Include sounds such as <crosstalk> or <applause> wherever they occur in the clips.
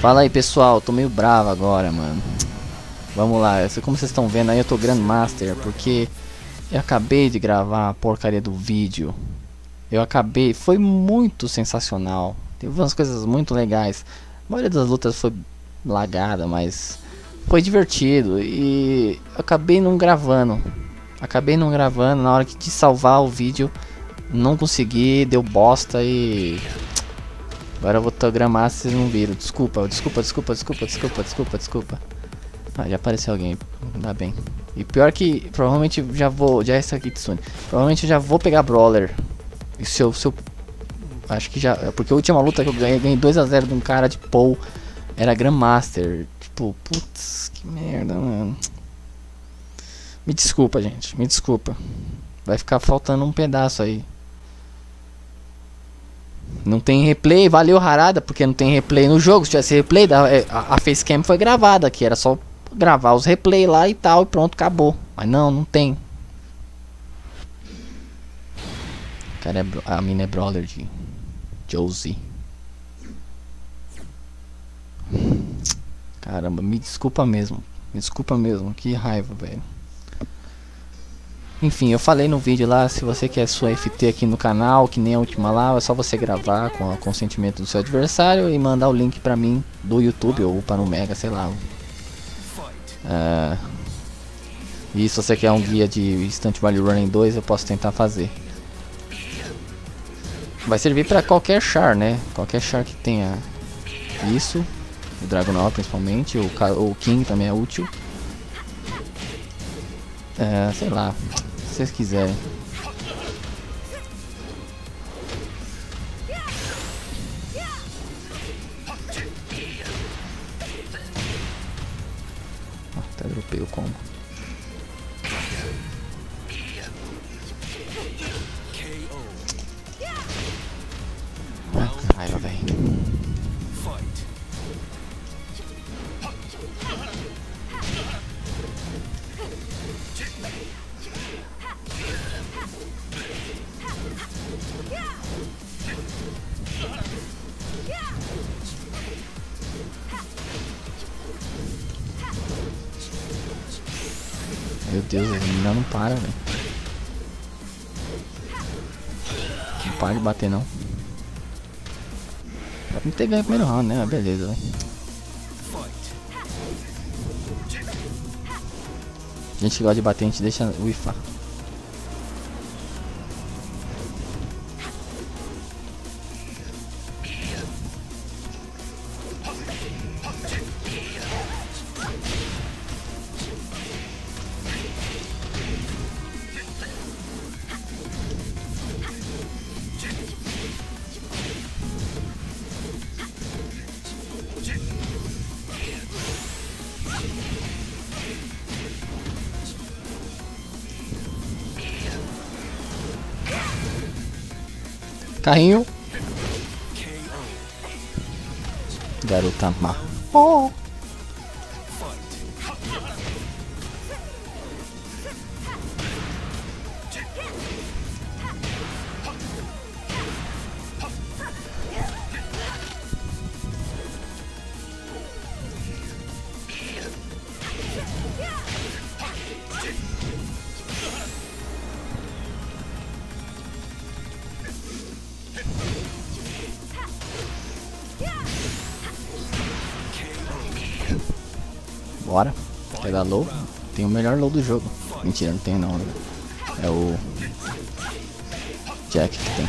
Fala aí pessoal, tô meio bravo agora, mano. Vamos lá, como vocês estão vendo aí, eu tô Grandmaster porque eu acabei de gravar a porcaria do vídeo. Eu acabei, foi muito sensacional. Teve umas coisas muito legais. A maioria das lutas foi lagada, mas foi divertido e acabei não gravando. Acabei não gravando na hora que de salvar o vídeo, não consegui, deu bosta e Agora eu vou togramar se vocês não viram. Desculpa, desculpa, desculpa, desculpa, desculpa, desculpa, desculpa. Ah, já apareceu alguém. Ainda bem. E pior que provavelmente já vou. Já é essa aqui, Tsune. Provavelmente já vou pegar Brawler. E se eu, se eu. Acho que já. Porque a última luta que eu ganhei, ganhei 2x0 de um cara de Paul. Era Grandmaster. Tipo, putz, que merda, mano. Me desculpa, gente. Me desculpa. Vai ficar faltando um pedaço aí. Não tem replay, valeu Harada, porque não tem replay no jogo. Se tivesse replay, é, a, a facecam foi gravada aqui, era só gravar os replay lá e tal, e pronto, acabou. Mas não, não tem. Cara, é a mina é brawler de Josie. Caramba, me desculpa mesmo. Me desculpa mesmo, que raiva, velho. Enfim, eu falei no vídeo lá, se você quer sua FT aqui no canal, que nem a última lá, é só você gravar com o consentimento do seu adversário e mandar o link pra mim do YouTube ou para o Mega, sei lá. Uh, e se você quer um guia de Instant Value Running 2, eu posso tentar fazer. Vai servir pra qualquer char, né? Qualquer char que tenha isso, o Dragonal principalmente, o, o King também é útil. É, sei lá, vocês quiserem. Dá pra ter ganho o primeiro round, né? Beleza, velho. A gente gosta de bater, a gente deixa o Carrinho. Garota má. Bora. Pegar low. Tem o melhor low do jogo. Mentira, não tem não. Né? É o Jack que tem.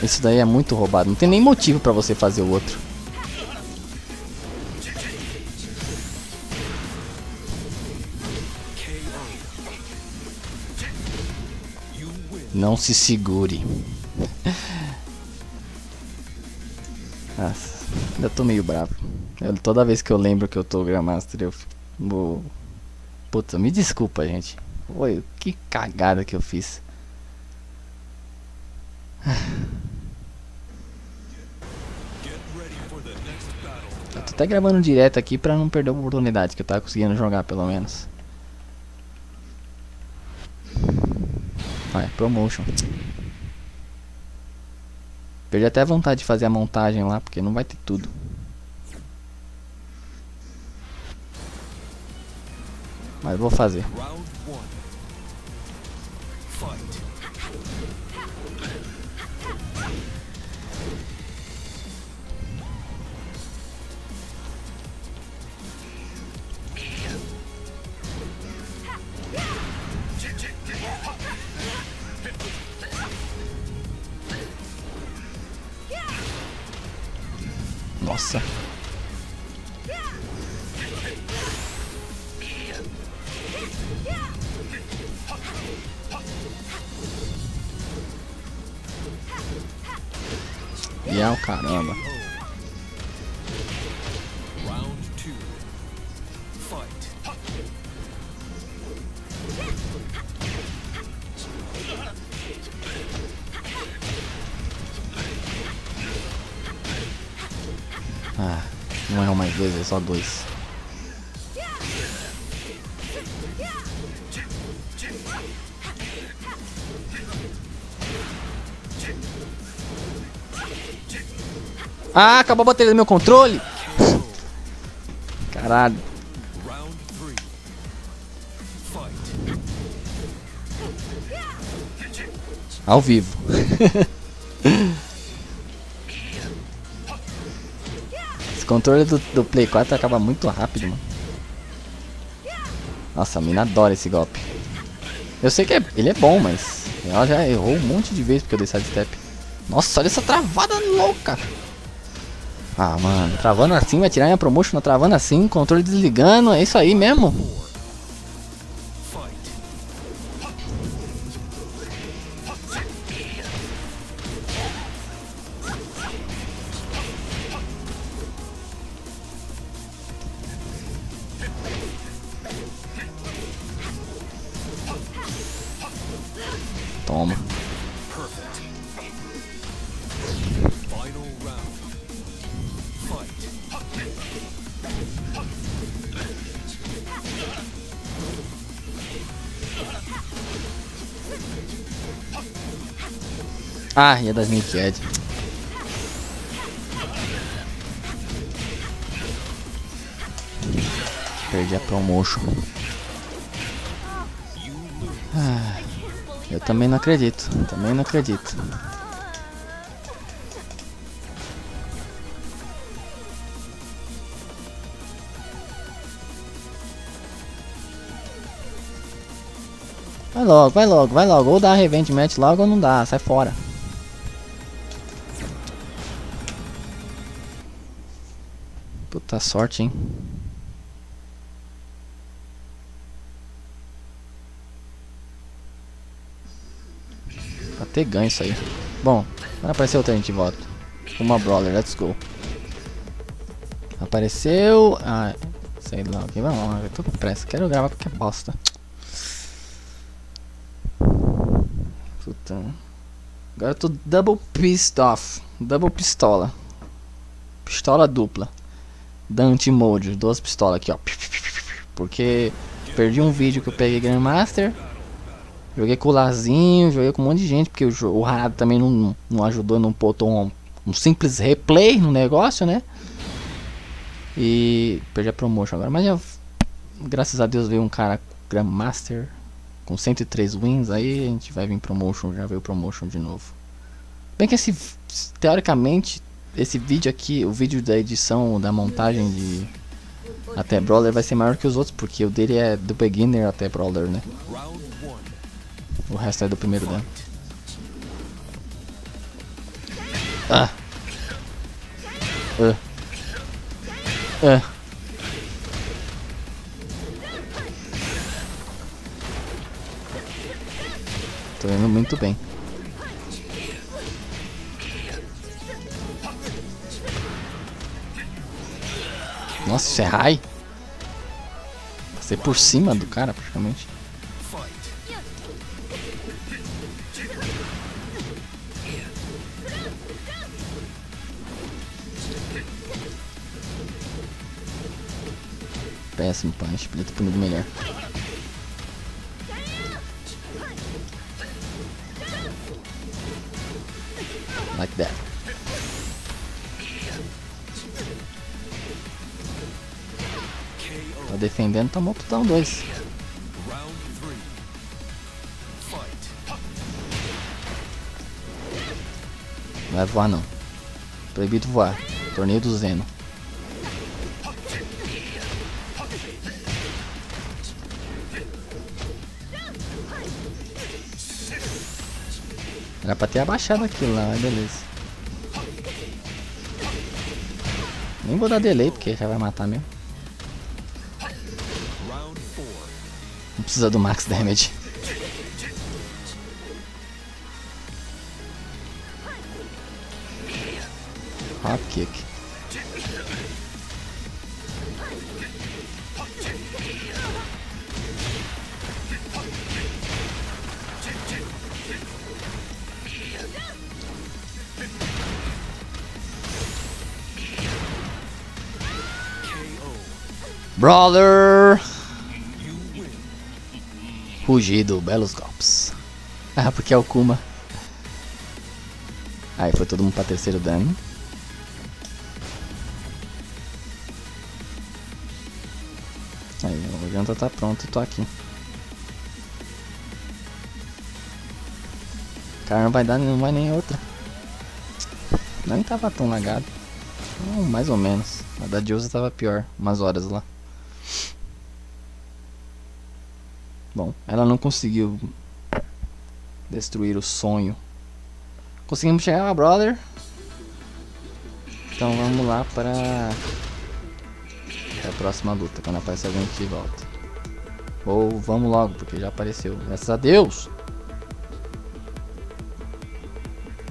Esse daí é muito roubado. Não tem nem motivo pra você fazer o outro. Não se segure. Nossa, tô meio bravo. Eu, toda vez que eu lembro que eu tô Grandmaster, eu fico. Puta, me desculpa, gente. Oi, que cagada que eu fiz. Eu tô até gravando direto aqui pra não perder a oportunidade que eu tava conseguindo jogar pelo menos. Vai, promotion. Perdi até vontade de fazer a montagem lá, porque não vai ter tudo. Mas vou fazer. Nossa. E é o caramba. É só dois. Ah, acabou a bateria do meu controle. Caralho. Ao vivo. <laughs> Esse controle do, do Play 4 acaba muito rápido, mano. Nossa, a mina adora esse golpe. Eu sei que é, ele é bom, mas ela já errou um monte de vezes porque eu dei sidestep. Nossa, olha essa travada louca. Ah, mano, travando assim, vai tirar minha promotion, travando assim, controle desligando, é isso aí mesmo. Ah, ia das Nicked. Perdi a promotion. Ah, eu também não acredito. Também não acredito. Vai logo, vai logo, vai logo. Ou dá revenge match logo ou não dá, sai fora. Puta sorte, hein? Pra ter ganho isso aí. Bom, vai aparecer outra a gente volta. Uma brawler, let's go. Apareceu. Ah, sei lá, ok, vamos lá, eu tô com pressa, quero gravar porque é bosta. Puta. Agora eu tô double pissed off. Double pistola. Pistola dupla. Dante Mode, duas pistolas aqui, ó. Porque perdi um vídeo que eu peguei Grandmaster. Joguei com o Lazinho, joguei com um monte de gente, porque o, o também não, não ajudou, não botou um, um simples replay no negócio, né? E perdi a promotion agora. Mas já, graças a Deus veio um cara Grandmaster com 103 wins. Aí a gente vai vir promotion, já veio promotion de novo. Bem que esse, teoricamente, esse vídeo aqui, o vídeo da edição, da montagem de até Brawler vai ser maior que os outros, porque o dele é do beginner até Brawler, né? O resto é do primeiro dano. Ah. Ah. Ah. Tô indo muito bem. Nossa, isso é high? Passei por cima do cara, praticamente. Péssimo punch, podia ter punido melhor. Defendendo, tomou putão 2. Não vai voar não. Proibido voar. Torneio do Zeno. Era pra ter abaixado aquilo lá, mas beleza. Nem vou dar delay porque já vai matar mesmo. Precisa do max damage. Hop kick. Brawler! Rugido, belos golpes. Ah, porque é o Kuma. Aí foi todo mundo pra terceiro dano. Aí, o janta tá pronto, tô aqui. Cara, não vai dar, não vai nem outra. Nem tava tão lagado. Não, mais ou menos. A da Josa tava pior, umas horas lá. Bom, ela não conseguiu destruir o sonho. Conseguimos chegar Brother. Então vamos lá para a próxima luta, quando aparecer alguém que volta. Ou vamos logo, porque já apareceu. Graças a Deus!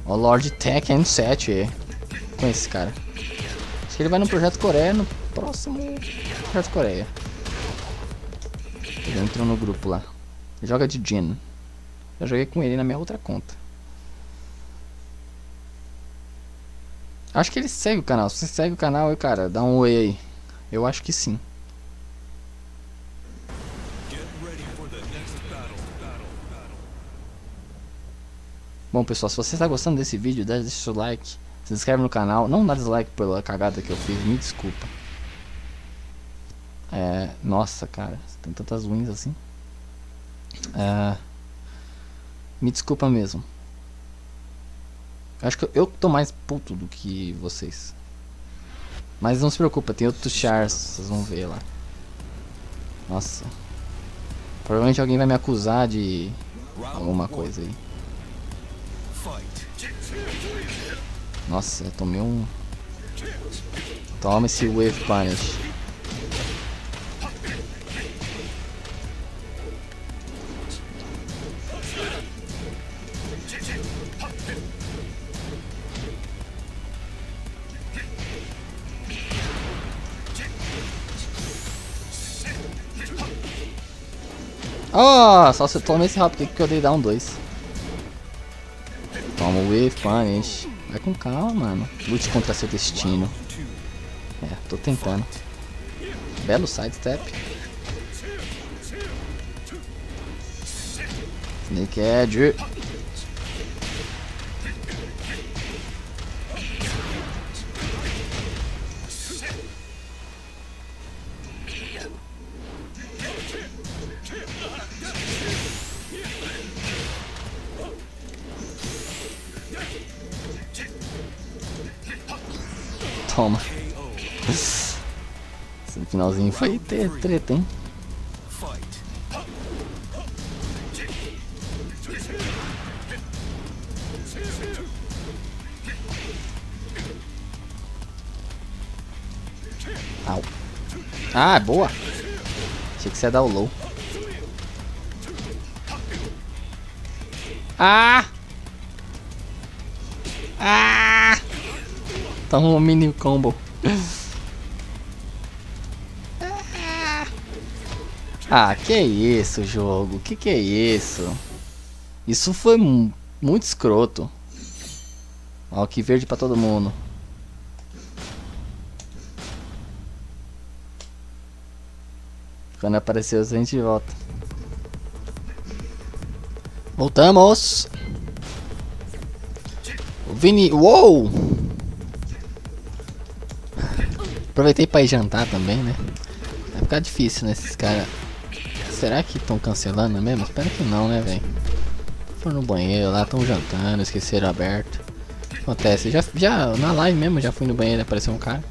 O Lord Tekken 7 com esse cara. Acho que ele vai no Projeto Coreia, no próximo Projeto Coreia. Ele entrou no grupo lá. Joga de Jin. Eu joguei com ele na minha outra conta. Acho que ele segue o canal. Se você segue o canal aí, cara, dá um oi aí. Eu acho que sim. Bom pessoal, se você está gostando desse vídeo, deixa seu like, se inscreve no canal, não dá dislike pela cagada que eu fiz, me desculpa. É, nossa, cara, tem tantas wins assim. É, me desculpa mesmo. Acho que eu tô mais puto do que vocês. Mas não se preocupa, tem outros chars, vocês vão ver lá. Nossa. Provavelmente alguém vai me acusar de alguma coisa aí. Nossa, tomei um... Toma esse Wave Punish. Oh, só se toma esse hop que eu dei um 2. Toma o Wave Punish. Vai com calma, mano. Lute contra seu destino. É, tô tentando. Belo sidestep. Snake Edge. Toma. Esse finalzinho foi ter treta, hein? Au. Ah, boa. Achei que você ia dar o low. Ah! Toma um mini combo. Ah, que isso, jogo? Que que é isso? Isso foi muito escroto. Ó, que verde pra todo mundo. Quando apareceu, a gente volta. Voltamos! Vini. Uou! Aproveitei pra ir jantar também, né? Vai ficar difícil, né? Esses caras. Será que estão cancelando mesmo? Espero que não, né, velho? Foram no banheiro lá, estão jantando, esqueceram aberto. Acontece, já, já na live mesmo, já fui no banheiro e apareceu um cara.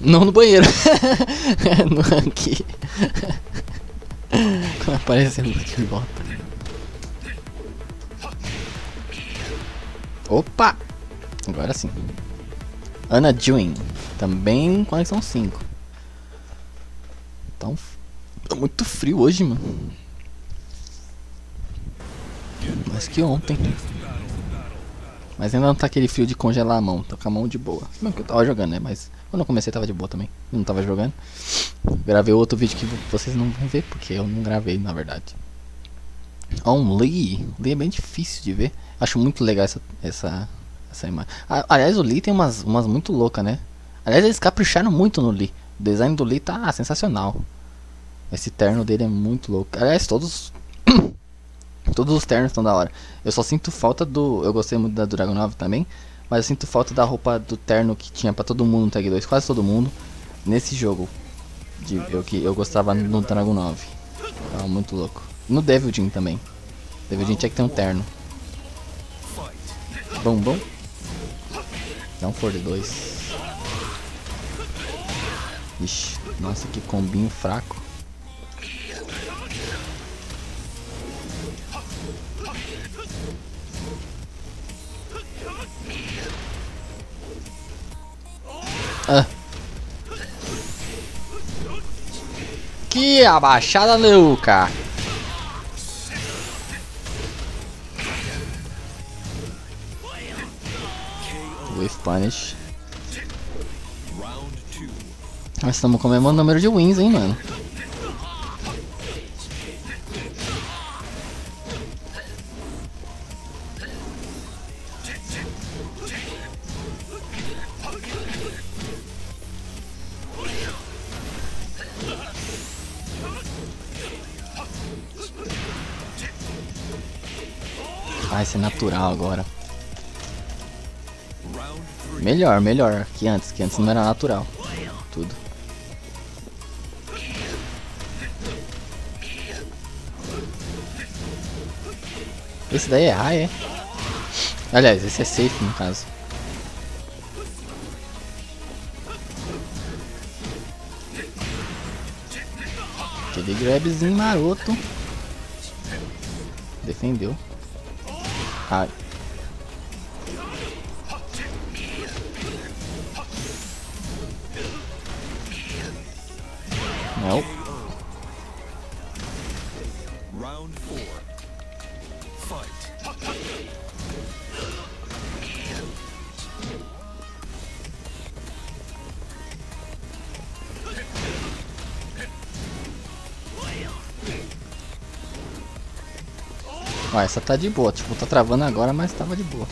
Não no banheiro. <laughs> no aqui. Aparecendo aqui volta. Opa! Agora sim. Ana Jewin. Também conexão 5. Então, tá muito frio hoje, mano. Mais que ontem. Mas ainda não tá aquele frio de congelar a mão. Tô com a mão de boa. Não que eu tava jogando, né? Mas quando eu comecei tava de boa também. Eu não tava jogando. Gravei outro vídeo que vocês não vão ver, porque eu não gravei, na verdade. On Lee. Lee é bem difícil de ver. Acho muito legal essa, essa, essa imagem. Aliás, o Lee tem umas, umas muito loucas, né? Aliás, eles capricharam muito no Lee. O design do Lee tá sensacional. Esse terno dele é muito louco. Aliás, todos. <coughs> todos os ternos estão da hora. Eu só sinto falta do. Eu gostei muito da Dragon 9 também. Mas eu sinto falta da roupa do terno que tinha pra todo mundo no Tag 2. Quase todo mundo. Nesse jogo. De, eu, que eu gostava no Dragon 9. Tava muito louco. No Devil Jin também. Devil Jin tinha que ter um terno. Bom, bom. Não for de dois. Ixi, nossa, que combinho fraco. Ah. Que abaixada louca. With punish. Nós estamos comemorando o número de wins, hein, mano. Vai ser natural agora. Melhor, melhor que antes, que antes não era natural. Tudo. Esse daí é A, é? Aliás, esse é safe no caso. Aquele grabzinho maroto. Defendeu. Ai. Não. Round four. Fight. Ó, essa tá de boa, tipo, tá travando agora, mas tava de boa.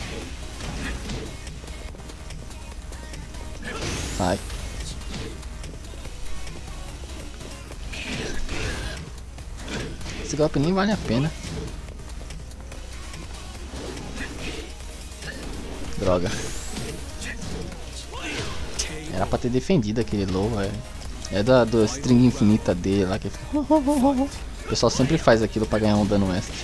Golpe nem vale a pena. Droga. Era pra ter defendido aquele low, é. É da do string infinita dele lá que. <laughs> O pessoal sempre faz aquilo pra ganhar um dano extra.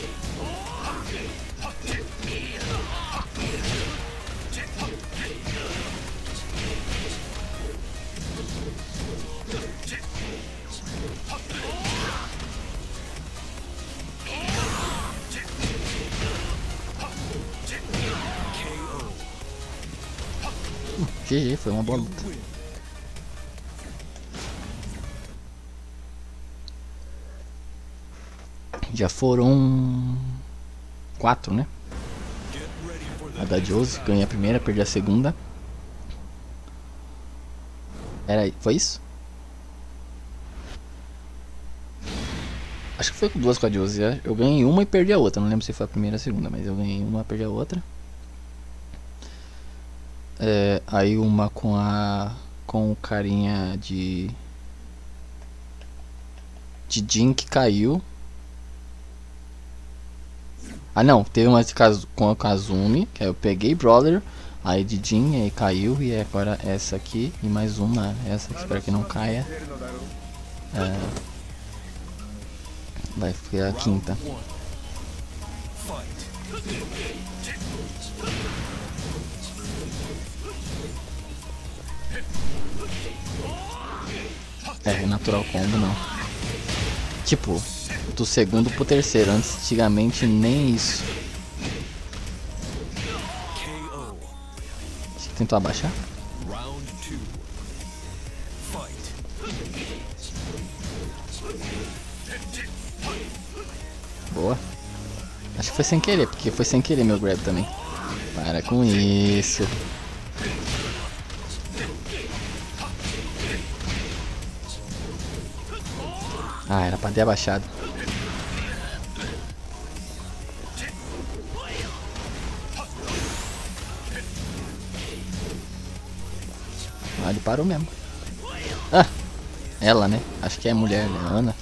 GG, foi uma boa luta. Já foram quatro, né? A da Josie ganhei a primeira, perdi a segunda. Era, foi isso? Acho que foi com duas com a Josie. É. Eu ganhei uma e perdi a outra. Não lembro se foi a primeira ou a segunda, mas eu ganhei uma e perdi a outra. É, aí uma com a com o carinha de de Jin que caiu. Ah não, teve uma de com a Kazumi, que eu peguei Brawler, aí de Jin, aí caiu, e agora essa aqui, e mais uma, essa que espero que não caia. É, vai ficar a quinta. É, natural combo não. Tipo, do segundo pro terceiro. Antigamente nem isso. Tentou abaixar? Boa. Acho que foi sem querer, porque foi sem querer meu grab também. Para com isso. Ah, era pra ter abaixado. Ah, ele parou mesmo. Ah, ela, né? Acho que é mulher, né? Ana.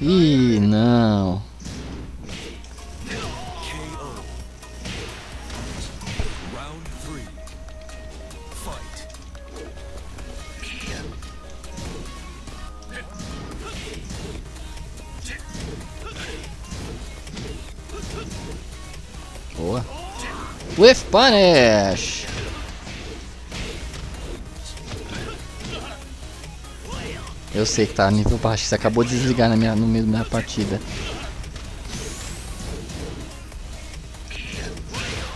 Ih, não. With punish. Eu sei que tá nível baixo, você acabou de desligar na minha, no meio da minha partida.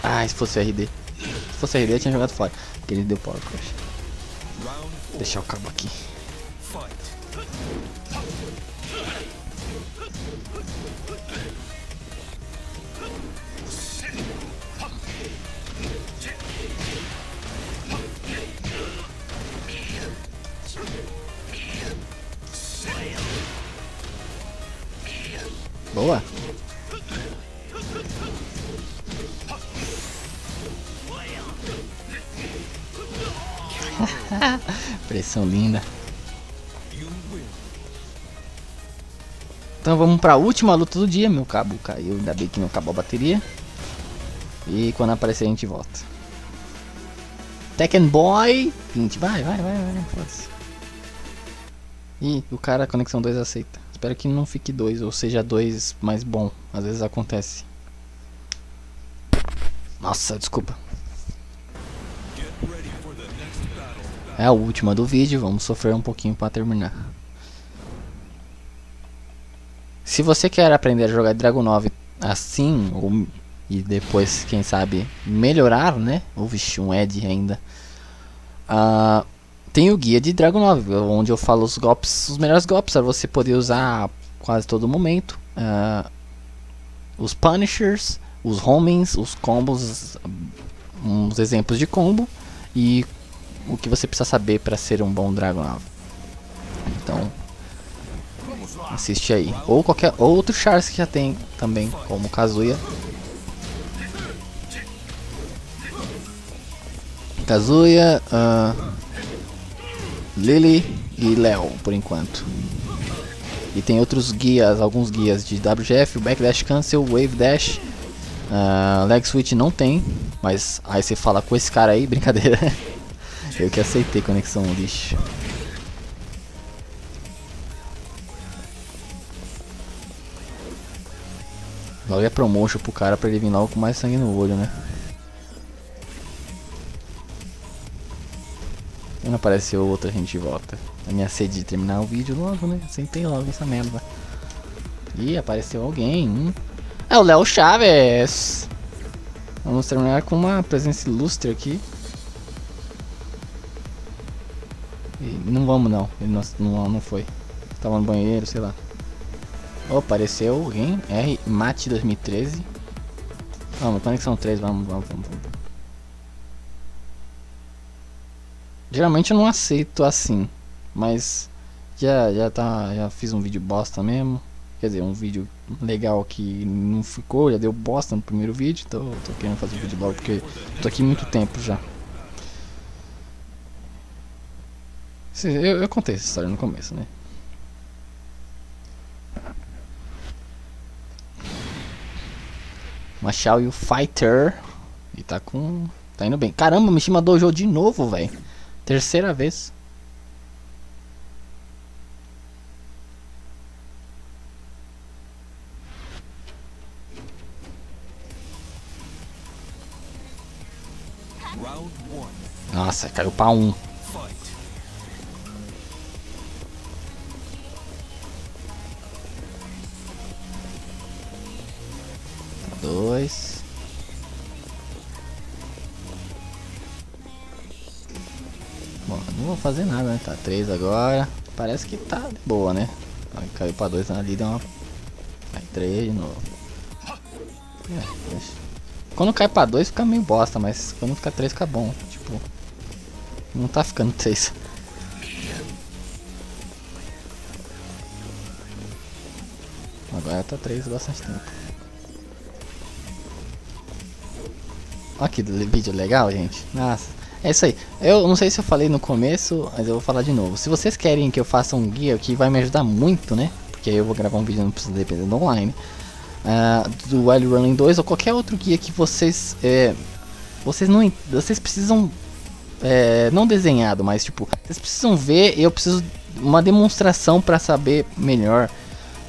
Ah, se fosse RD. Se fosse RD eu tinha jogado fora. Porque ele deu power crush. Deixar o cabo aqui. Pressão linda. Então vamos para a última luta do dia. Meu cabo caiu, ainda bem que não acabou a bateria. E quando aparecer a gente volta. Tekken Boy 20. Vai, vai, vai, vai. Foda-se. Ih, o cara, conexão 2 aceita. Espero que não fique 2, ou seja 2 mais bom. Às vezes acontece. Nossa, desculpa. É a última do vídeo, vamos sofrer um pouquinho para terminar. Se você quer aprender a jogar Dragon 9 assim, ou, e depois, quem sabe, melhorar, né? Ou vixe, um Ed ainda. Uh, tem o guia de Dragon 9, onde eu falo os golpes, os melhores golpes para você poder usar quase todo momento. Uh, os Punishers, os Homens, os combos, uns exemplos de combo e o que você precisa saber para ser um bom Dragon 9. Então, assiste aí. Ou qualquer outro Charles que já tem também, como Kazuya. Kazuya, uh, Lily e Léo, por enquanto. E tem outros guias, alguns guias de WGF, Backdash Cancel, Wave Dash, uh, Leg Switch não tem, mas aí você fala com esse cara aí, <laughs> brincadeira. Eu que aceitei conexão lixo. Logo é promotion pro cara pra ele vir logo com mais sangue no olho, né? Não apareceu outra, a gente volta. A minha sede de terminar o vídeo logo, né? Sentei logo essa merda. Ih, apareceu alguém. Hum. É o Léo Chaves. Vamos terminar com uma presença ilustre aqui. E não vamos não. Ele não, não, não foi. Tava no banheiro, sei lá. Oh, apareceu alguém. R Mate 2013. Vamos, conexão 3, vamos, vamos, vamos. vamos. Geralmente eu não aceito assim, mas já já tá, já fiz um vídeo bosta mesmo. Quer dizer, um vídeo legal que não ficou, já deu bosta no primeiro vídeo, então tô querendo fazer o vídeo logo porque tô aqui muito tempo já. Eu, eu contei essa história no começo, né? Machau e o Fighter. E tá com. Tá indo bem. Caramba, me chama Dojo de novo, velho. Terceira vez. Nossa, caiu pra um. Dois. Bom, não vou fazer nada, né? Tá três agora. Parece que tá boa, né? Caiu pra dois ali, deu uma... Aí três de novo. É, quando cai pra dois fica meio bosta, mas quando fica três fica bom. Tipo, não tá ficando <laughs> três. Agora tá três bastante tempo. Olha que vídeo legal, gente. Nossa, é isso aí. Eu não sei se eu falei no começo, mas eu vou falar de novo. Se vocês querem que eu faça um guia, que vai me ajudar muito, né? Porque aí eu vou gravar um vídeo, não precisa depender do online. Uh, do Wild Running 2 ou qualquer outro guia que vocês... É, vocês não... Vocês precisam... É, não desenhado, mas tipo... Vocês precisam ver eu preciso uma demonstração para saber melhor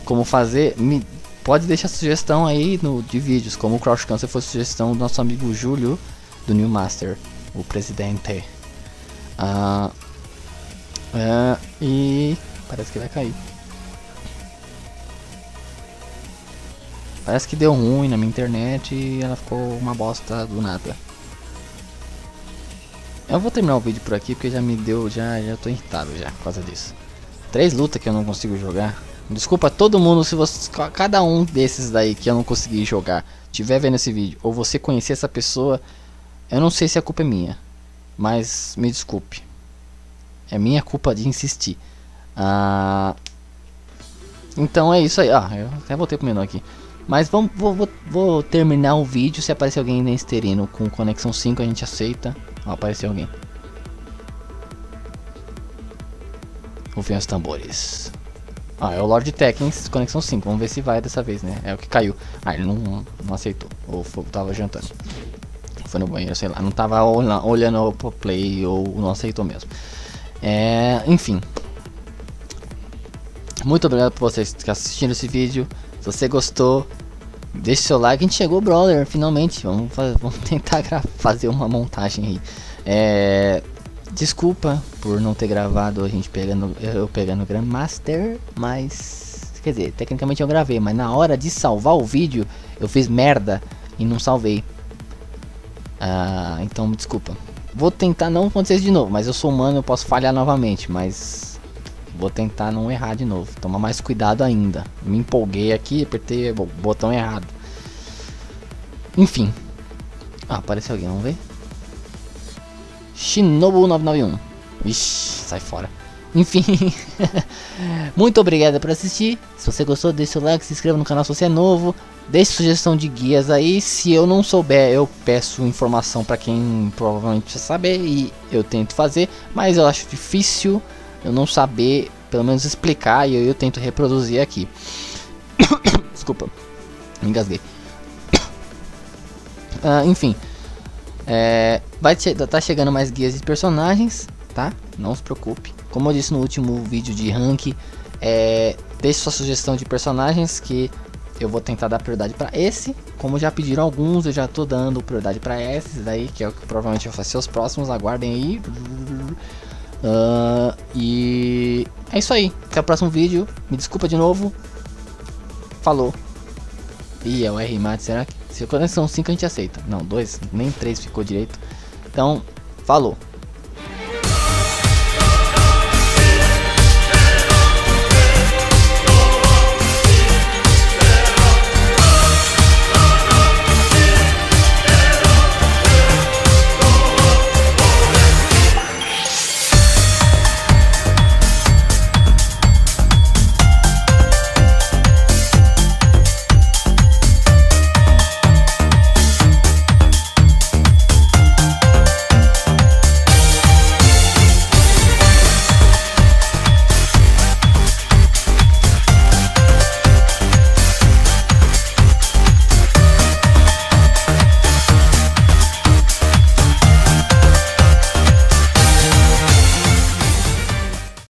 como fazer. Me, pode deixar sugestão aí no, de vídeos, como o Crouch Cancer foi sugestão do nosso amigo Júlio, do New Master, o presidente. Uh, uh, e parece que vai cair. Parece que deu ruim na minha internet e ela ficou uma bosta do nada. Eu vou terminar o vídeo por aqui porque já me deu, já, já tô irritado já por causa disso. Três lutas que eu não consigo jogar. Desculpa todo mundo se você, cada um desses daí que eu não consegui jogar tiver vendo esse vídeo ou você conhecer essa pessoa, eu não sei se a culpa é minha, mas me desculpe. É minha culpa de insistir. Ah, então é isso aí. Ah, eu até voltei pro menu aqui. Mas vamos, vou, vou, vou terminar o vídeo. Se aparecer alguém nesterino com conexão 5, a gente aceita. Ó, apareceu alguém. Rufem os tambores. Ah, é o Lord Tekins, conexão 5. Vamos ver se vai dessa vez, né? É o que caiu. Ah, ele não, não aceitou. Ou foi, tava jantando. Foi no banheiro, sei lá. Não tava olhando o play ou não aceitou mesmo. É, enfim. Muito obrigado por vocês que assistindo esse vídeo. Se você gostou, deixe seu like. A gente chegou, brother, finalmente. Vamos, fazer, vamos <laughs> tentar fazer uma montagem aí. É, Desculpa por não ter gravado a gente pegando eu pegando o Grandmaster, mas quer dizer, tecnicamente eu gravei, mas na hora de salvar o vídeo eu fiz merda e não salvei. Ah, então desculpa. Vou tentar não acontecer isso de novo, mas eu sou humano, eu posso falhar novamente, mas vou tentar não errar de novo. Tomar mais cuidado ainda. Me empolguei aqui, apertei o botão errado. Enfim. Ah, apareceu alguém, vamos ver? Shinobu 991. Ixi, sai fora. Enfim, <laughs> muito obrigado por assistir. Se você gostou, deixe seu like, se inscreva no canal se você é novo. Deixe sugestão de guias aí. Se eu não souber, eu peço informação para quem provavelmente precisa saber e eu tento fazer. Mas eu acho difícil eu não saber, pelo menos explicar e eu, eu tento reproduzir aqui. <coughs> Desculpa, me engasguei. Uh, <coughs> enfim, é, vai tá chegando mais guias de personagens, tá? Não se preocupe. Como eu disse no último vídeo de rank, é, deixe sua sugestão de personagens que eu vou tentar dar prioridade para esse. Como já pediram alguns, eu já tô dando prioridade para esses daí, que é o que provavelmente vai ser os próximos. Aguardem aí. Uh, e é isso aí. Até o próximo vídeo. Me desculpa de novo. Falou. Ih, é o R mate, será que? Se a conexão 5 a gente aceita. Não, 2, nem 3 ficou direito. Então, falou.